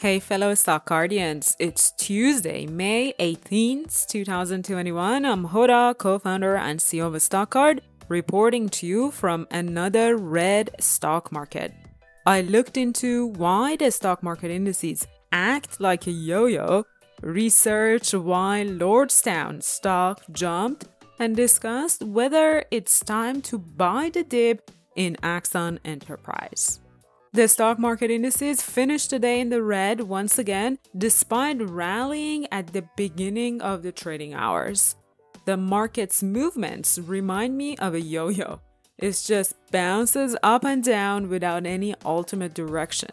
Hey, fellow StockCardians, it's Tuesday, May 18th, 2021. I'm Hoda, co founder and CEO of StockCard, reporting to you from another red stock market. I looked into why the stock market indices act like a yo yo, researched why Lordstown stock jumped, and discussed whether it's time to buy the dip in Axon Enterprise. The stock market indices finished the day in the red once again, despite rallying at the beginning of the trading hours. The market's movements remind me of a yo yo. It just bounces up and down without any ultimate direction.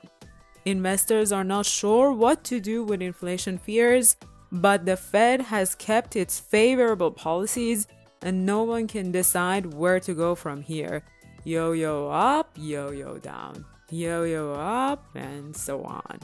Investors are not sure what to do with inflation fears, but the Fed has kept its favorable policies and no one can decide where to go from here. Yo yo up, yo yo down yo yo up, and so on.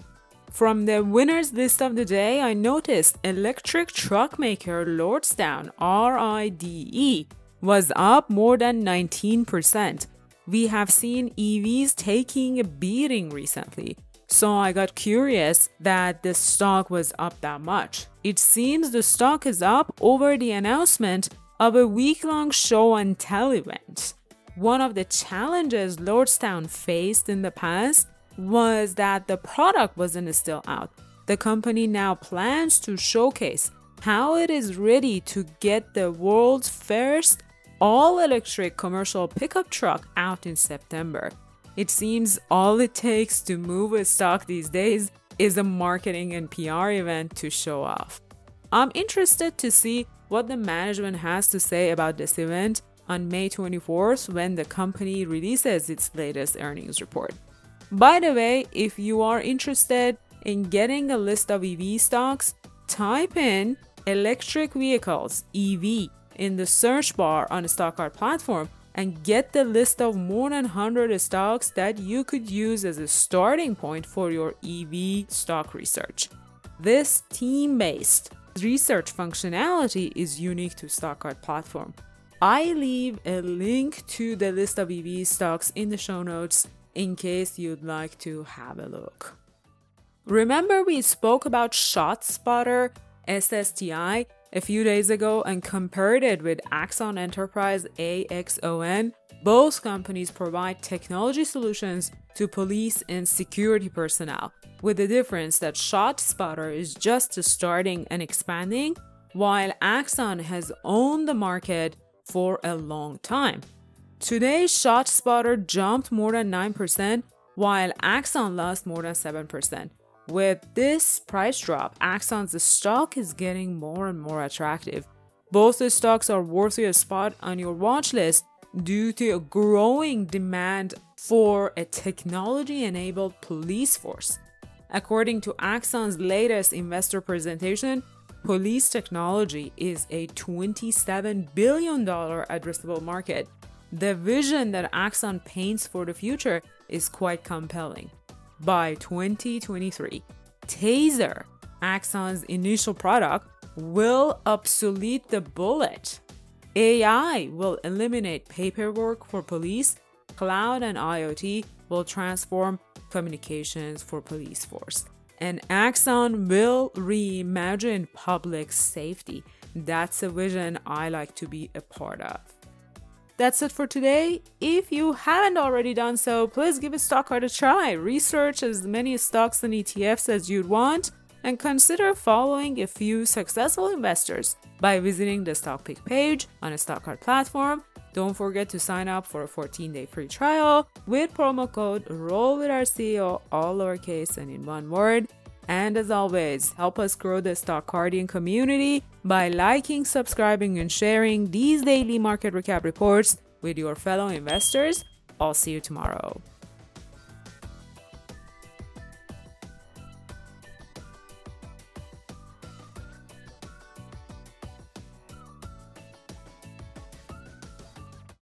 From the winners list of the day, I noticed electric truck maker Lordstown RIDE was up more than 19%. We have seen EVs taking a beating recently, so I got curious that the stock was up that much. It seems the stock is up over the announcement of a week long show and tell event. One of the challenges Lordstown faced in the past was that the product wasn't still out. The company now plans to showcase how it is ready to get the world's first all electric commercial pickup truck out in September. It seems all it takes to move a stock these days is a marketing and PR event to show off. I'm interested to see what the management has to say about this event on May 24th when the company releases its latest earnings report. By the way, if you are interested in getting a list of EV stocks, type in electric vehicles EV in the search bar on the StockCard platform and get the list of more than 100 stocks that you could use as a starting point for your EV stock research. This theme based research functionality is unique to StockCard platform. I leave a link to the list of EV stocks in the show notes in case you'd like to have a look. Remember, we spoke about ShotSpotter SSTI a few days ago and compared it with Axon Enterprise AXON? Both companies provide technology solutions to police and security personnel, with the difference that ShotSpotter is just starting and expanding, while Axon has owned the market for a long time. Today, ShotSpotter jumped more than 9%, while Axon lost more than 7%. With this price drop, Axon's stock is getting more and more attractive. Both the stocks are worthy a spot on your watch list due to a growing demand for a technology enabled police force. According to Axon's latest investor presentation, Police technology is a $27 billion addressable market. The vision that Axon paints for the future is quite compelling. By 2023, Taser, Axon's initial product, will obsolete the bullet. AI will eliminate paperwork for police. Cloud and IoT will transform communications for police force and Axon will reimagine public safety. That's a vision I like to be a part of. That's it for today. If you haven't already done so, please give a StockCard a try. Research as many stocks and ETFs as you'd want, and consider following a few successful investors by visiting the StockPick page on a StockCard platform don't forget to sign up for a 14 day free trial with promo code Roll with our CEO, all lowercase and in one word. And as always, help us grow the StockCardian community by liking, subscribing, and sharing these daily market recap reports with your fellow investors. I'll see you tomorrow.